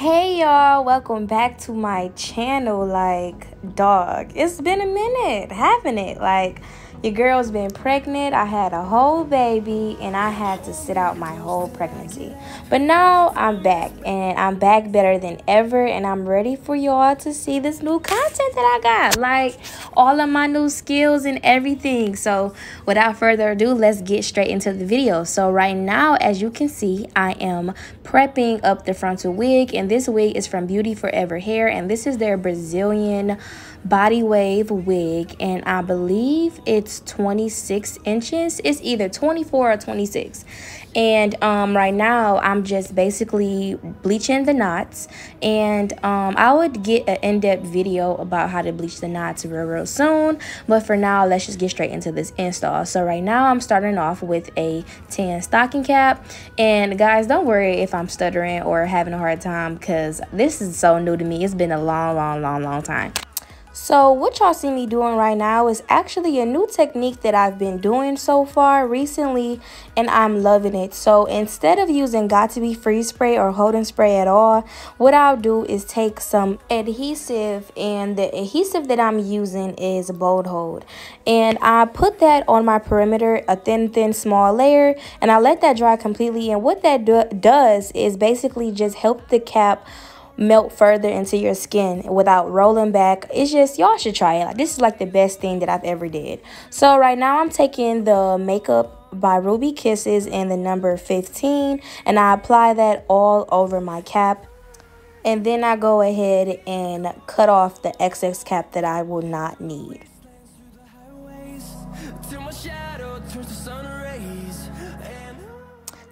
Hey y'all, welcome back to my channel. Like, dog, it's been a minute, haven't it? Like, your girl's been pregnant. I had a whole baby and I had to sit out my whole pregnancy. But now I'm back and I'm back better than ever and I'm ready for y'all to see this new content that I got. Like all of my new skills and everything. So without further ado, let's get straight into the video. So right now, as you can see, I am prepping up the frontal wig and this wig is from Beauty Forever Hair and this is their Brazilian body wave wig and I believe it's 26 inches. It's either 24 or 26. And um, right now I'm just basically bleaching the knots and um, I would get an in-depth video about how to bleach the knots real real soon. But for now, let's just get straight into this install. So right now I'm starting off with a tan stocking cap. And guys, don't worry if I'm stuttering or having a hard time because this is so new to me. It's been a long, long, long, long time. So what y'all see me doing right now is actually a new technique that I've been doing so far recently and I'm loving it. So instead of using Got2b freeze spray or holding spray at all, what I'll do is take some adhesive and the adhesive that I'm using is Bold Hold. And I put that on my perimeter, a thin, thin, small layer, and I let that dry completely. And what that do does is basically just help the cap melt further into your skin without rolling back. It's just, y'all should try it. Like, this is like the best thing that I've ever did. So right now I'm taking the makeup by Ruby Kisses in the number 15 and I apply that all over my cap and then I go ahead and cut off the excess cap that I will not need.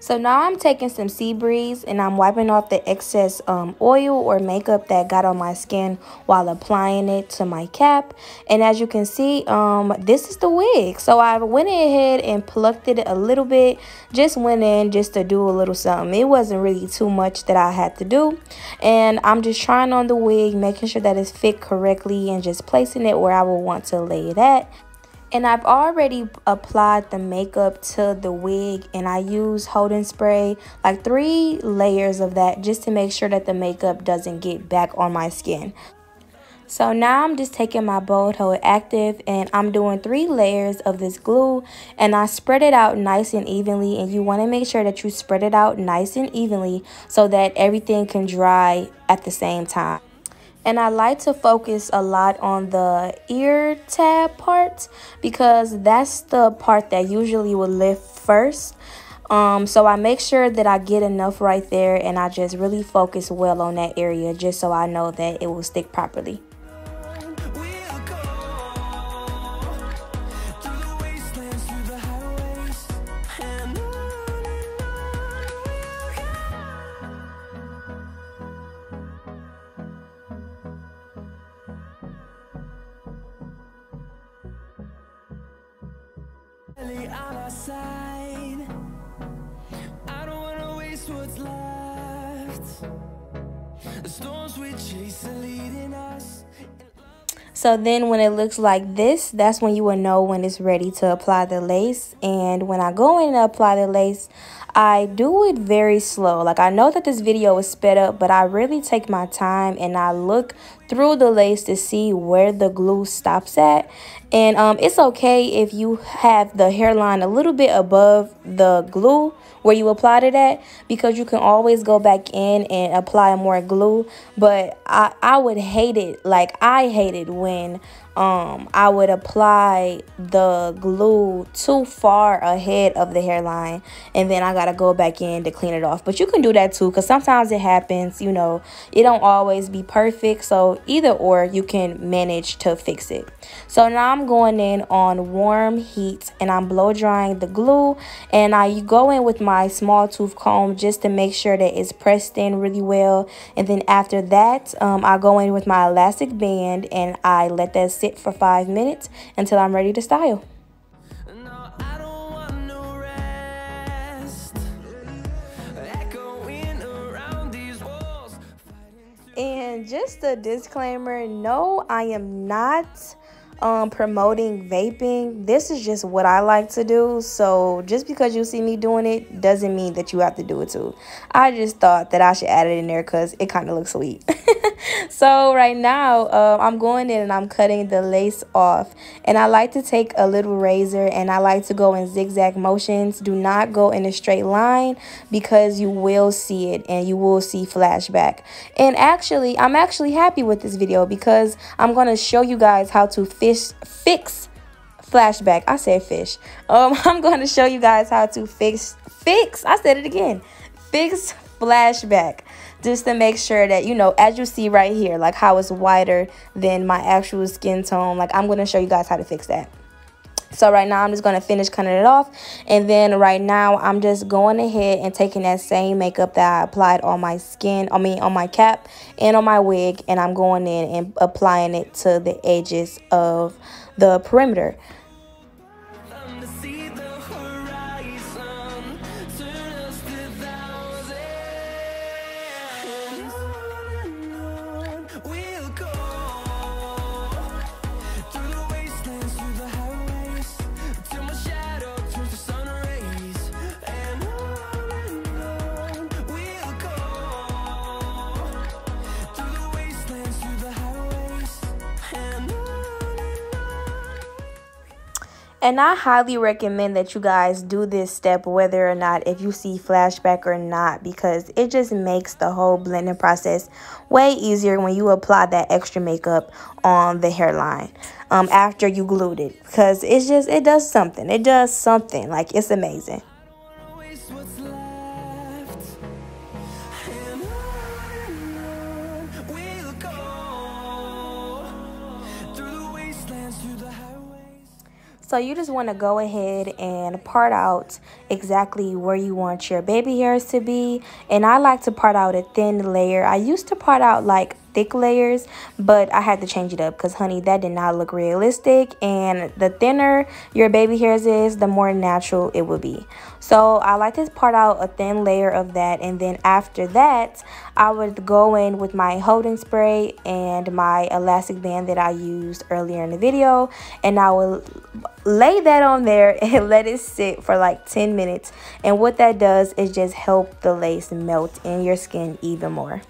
So now I'm taking some sea breeze and I'm wiping off the excess um, oil or makeup that got on my skin while applying it to my cap. And as you can see, um, this is the wig. So I went ahead and plucked it a little bit. Just went in just to do a little something. It wasn't really too much that I had to do. And I'm just trying on the wig, making sure that it's fit correctly and just placing it where I would want to lay it at and I've already applied the makeup to the wig and I use holding spray like three layers of that just to make sure that the makeup doesn't get back on my skin. So now I'm just taking my Bold Hold Active and I'm doing three layers of this glue and I spread it out nice and evenly and you want to make sure that you spread it out nice and evenly so that everything can dry at the same time and I like to focus a lot on the ear tab part because that's the part that usually will lift first. Um, so I make sure that I get enough right there and I just really focus well on that area just so I know that it will stick properly. On our side. I don't wanna waste what's left. The storms we chase are leading us. So then when it looks like this, that's when you will know when it's ready to apply the lace. And when I go in and apply the lace, I do it very slow. Like I know that this video is sped up, but I really take my time and I look through the lace to see where the glue stops at. And um, it's okay if you have the hairline a little bit above the glue where you applied it at because you can always go back in and apply more glue. But I, I would hate it, like I hate it when um, I would apply the glue too far ahead of the hairline and then I gotta go back in to clean it off. But you can do that too because sometimes it happens, you know, it don't always be perfect. So either or you can manage to fix it. So now I'm going in on warm heat and I'm blow drying the glue and I go in with my small tooth comb just to make sure that it's pressed in really well. And then after that, um, I go in with my elastic band and I let that sit sit for five minutes until I'm ready to style. And just a disclaimer, no, I am not um, promoting vaping. This is just what I like to do. So just because you see me doing it doesn't mean that you have to do it too. I just thought that I should add it in there because it kind of looks sweet. so right now uh, I'm going in and I'm cutting the lace off. And I like to take a little razor and I like to go in zigzag motions. Do not go in a straight line because you will see it and you will see flashback. And actually, I'm actually happy with this video because I'm going to show you guys how to fit fish fix flashback. I said fish. Um, I'm going to show you guys how to fix fix. I said it again. Fix flashback just to make sure that you know as you see right here like how it's wider than my actual skin tone like i'm going to show you guys how to fix that so right now i'm just going to finish cutting it off. And then right now i'm just going ahead and taking that same makeup that i applied on my skin i mean on my cap and on my wig. And i'm going in and applying it to the edges of the perimeter And I highly recommend that you guys do this step whether or not if you see flashback or not because it just makes the whole blending process way easier when you apply that extra makeup on the hairline um, after you glued it because it's just, it does something. It does something. Like, it's amazing. So you just want to go ahead and part out exactly where you want your baby hairs to be. And I like to part out a thin layer. I used to part out like thick layers but i had to change it up because honey that did not look realistic. And the thinner your baby hairs is the more natural it will be. So i like to part out a thin layer of that. And then after that i would go in with my holding spray and my elastic band that i used earlier in the video. And i will lay that on there and let it sit for like 10 minutes. And what that does is just help the lace melt in your skin even more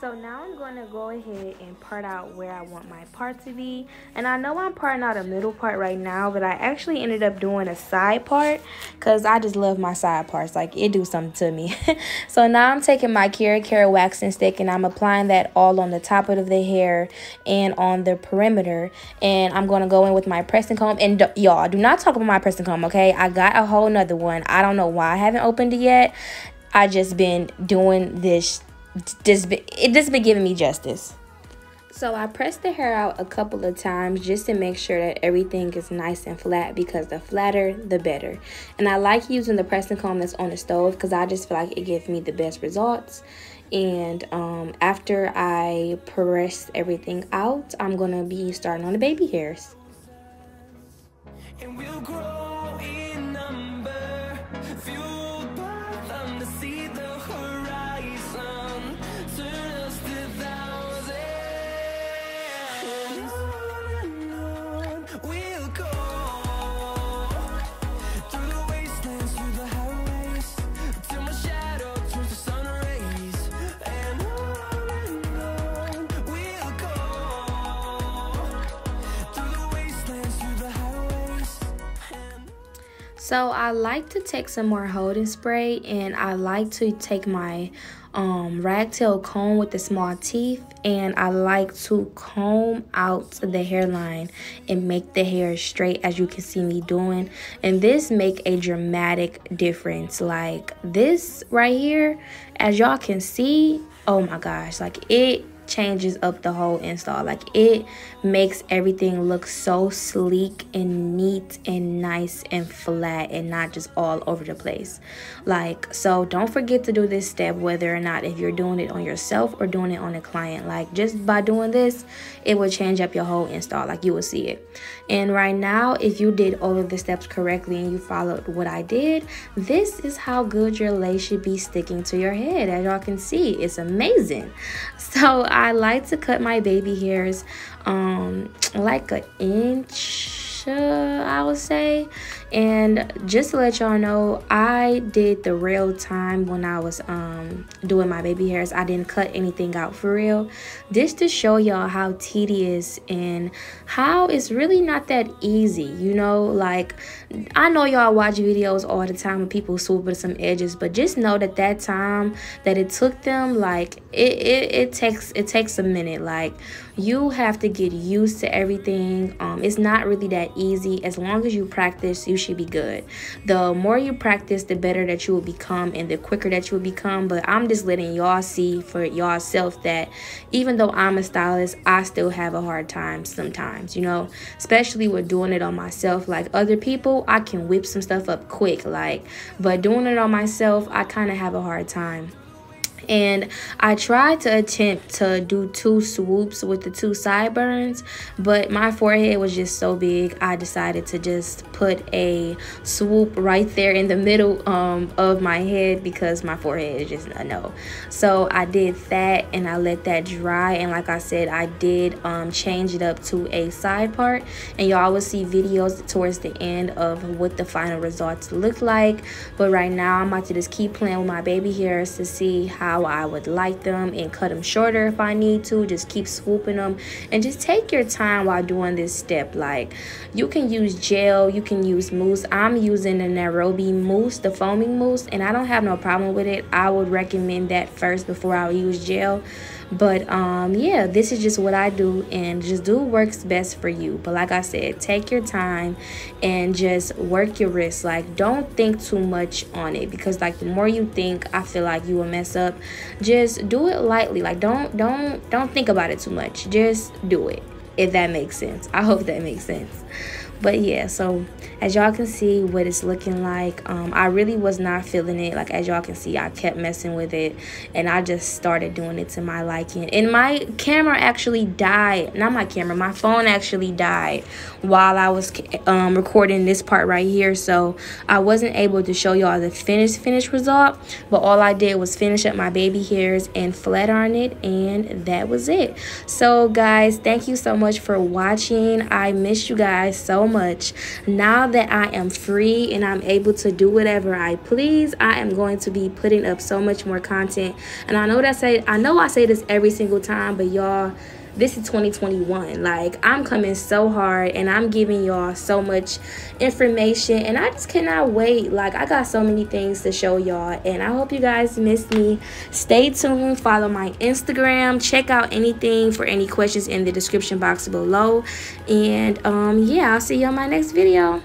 So now I'm going to go ahead and part out where I want my part to be. And I know I'm parting out a middle part right now, but I actually ended up doing a side part because I just love my side parts. Like, it do something to me. so now I'm taking my Kara Kara waxing stick and I'm applying that all on the top of the hair and on the perimeter. And I'm going to go in with my pressing comb. And y'all, do not talk about my pressing comb, okay? I got a whole nother one. I don't know why I haven't opened it yet. I just been doing this just it just been giving me justice. So I pressed the hair out a couple of times just to make sure that everything is nice and flat because the flatter, the better. And I like using the pressing comb that's on the stove because I just feel like it gives me the best results. And um, after I press everything out, I'm going to be starting on the baby hairs. So I like to take some more holding spray and I like to take my um, rat tail comb with the small teeth and I like to comb out the hairline and make the hair straight as you can see me doing. And this make a dramatic difference. Like this right here as y'all can see oh my gosh like it changes up the whole install. Like it makes everything look so sleek and neat and nice and flat and not just all over the place. Like so don't forget to do this step whether or not if you're doing it on yourself or doing it on a client. Like just by doing this it will change up your whole install. Like you will see it. And right now if you did all of the steps correctly and you followed what I did this is how good your lace should be sticking to your head. As y'all can see it's amazing. So I like to cut my baby hairs um like an inch uh, I would say. And just to let y'all know, I did the real time when I was um, doing my baby hairs. I didn't cut anything out for real. Just to show y'all how tedious and how it's really not that easy. You know, like I know y'all watch videos all the time when people swoop at some edges, but just know that that time that it took them, like it, it, it takes it takes a minute. Like you have to get used to everything. Um, it's not really that easy. As long as you practice, you should be good. The more you practice, the better that you will become and the quicker that you will become. But I'm just letting y'all see for y'all self that even though I'm a stylist, I still have a hard time sometimes, you know, especially with doing it on myself. Like other people, I can whip some stuff up quick, like, but doing it on myself, I kind of have a hard time and I tried to attempt to do two swoops with the two sideburns but my forehead was just so big I decided to just put a swoop right there in the middle um, of my head because my forehead is just a no so I did that and I let that dry and like I said I did um, change it up to a side part. And y'all will see videos towards the end of what the final results look like. But right now I'm about to just keep playing with my baby hairs to see how how I would like them and cut them shorter if I need to. Just keep swooping them and just take your time while doing this step. Like you can use gel, you can use mousse. I'm using the Nairobi mousse, the foaming mousse, and I don't have no problem with it. I would recommend that first before I use gel but um yeah this is just what i do and just do works best for you. But like i said take your time and just work your wrist. Like don't think too much on it because like the more you think i feel like you will mess up. Just do it lightly. Like don't don't don't think about it too much. Just do it if that makes sense. I hope that makes sense. But yeah so as y'all can see what it's looking like um, i really was not feeling it. Like as y'all can see i kept messing with it and i just started doing it to my liking. And my camera actually died. Not my camera my phone actually died while i was um, recording this part right here. So i wasn't able to show y'all the finished finished result but all i did was finish up my baby hairs and flat iron it and that was it. So guys thank you so much for watching. I miss you guys so much. Now that I am free and I'm able to do whatever I please, I am going to be putting up so much more content. And I know that I say I know I say this every single time, but y'all this is 2021 like i'm coming so hard and i'm giving y'all so much information and i just cannot wait. Like i got so many things to show y'all and i hope you guys miss me. Stay tuned follow my instagram check out anything for any questions in the description box below. And um yeah i'll see you on my next video